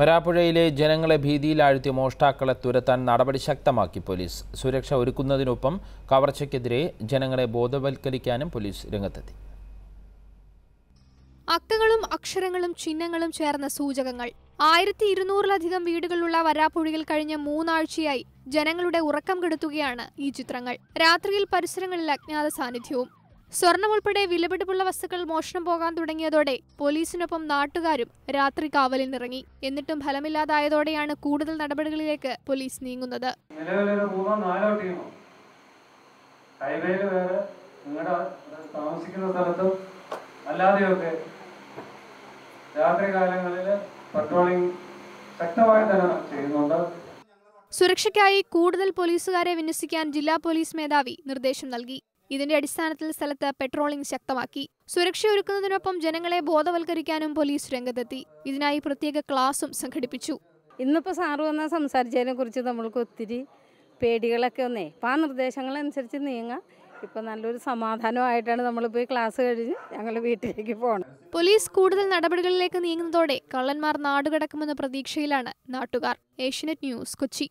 വരാപ്പുഴയിലെ ജനങ്ങളെ ഭീതിയിലാഴ്ത്തിയ മോഷ്ടാക്കളെ തുരത്താൻ നടപടി ശക്തമാക്കി പോലീസ്. സുരക്ഷ ഒരുക്കുന്നതിനൊപ്പം കവർച്ചയ്ക്കെതിരെ ജനങ്ങളെ ബോധവൽക്കരിക്കാനും പോലീസ് രംഗത്തെത്തി. അക്കങ്ങളും അക്ഷരങ്ങളും ചിഹ്നങ്ങളും ചേർന്ന സൂചകങ്ങൾ. ആയിരത്തി ഇരുന്നൂറിലധികം വീടുകളുള്ള വരാപ്പുഴയിൽ കഴിഞ്ഞ മൂന്നാഴ്ചയായി ജനങ്ങളുടെ ഉറക്കം കെടുത്തുകയാണ് ഈ ചിത്രങ്ങൾ. രാത്രിയിൽ പരിസരങ്ങളിൽ അജ്ഞാത സാന്നിധ്യവും. സ്വർണം ഉൾപ്പെടെ വിലപിടിപ്പുള്ള വസ്തുക്കൾ മോഷണം പോകാൻ തുടങ്ങിയതോടെ പോലീസിനൊപ്പം നാട്ടുകാരും രാത്രി കാവലിനിറങ്ങി എന്നിട്ടും ഫലമില്ലാതായതോടെയാണ് കൂടുതൽ നടപടികളിലേക്ക് പോലീസ് നീങ്ങുന്നത്. ഹൈവേയിൽ വേറെ നിങ്ങളുടെ താമസിക്കുന്ന സ്ഥലത്തും അല്ലാതെയൊക്കെ രാത്രി കാലങ്ങളിൽ പട്രോളിംഗ് ശക്തമായി തന്നെ ചെയ്യുന്നുണ്ട്. സുരക്ഷയ്ക്കായി കൂടുതൽ പോലീസുകാരെ വിന്യസിക്കാൻ ജില്ലാ പോലീസ് മേധാവി നിർദ്ദേശം നൽകി. ഇതിന്റെ അടിസ്ഥാനത്തിൽ സ്ഥലത്ത് പെട്രോളിംഗ് ശക്തമാക്കി. സുരക്ഷയൊരുക്കുന്നതിനൊപ്പം ജനങ്ങളെ ബോധവൽക്കരിക്കാനും പോലീസ് രംഗത്തെത്തി. ഇതിനായി പ്രത്യേക ക്ലാസും സംഘടിപ്പിച്ചു. ഇന്നിപ്പോൾ സാറ് വന്ന സംസാരിച്ചതിനെ കുറിച്ച് നമ്മൾക്ക് ഒത്തിരി പേടികളൊക്കെ ഒന്നേ അപ്പം ആ നിർദ്ദേശങ്ങളനുസരിച്ച് നീങ്ങാം. ഇപ്പം നല്ലൊരു സമാധാനമായിട്ടാണ് നമ്മളിപ്പോൾ ഈ ക്ലാസ് കഴിഞ്ഞ് ഞങ്ങൾ വീട്ടിലേക്ക് പോകണം പോലീസ് കൂടുതൽ നടപടികളിലേക്ക് നീങ്ങുന്നതോടെ കള്ളന്മാർ നാടുകടക്കുമെന്ന പ്രതീക്ഷയിലാണ് നാട്ടുകാർ. ഏഷ്യനെറ്റ് ന്യൂസ് കൊച്ചി.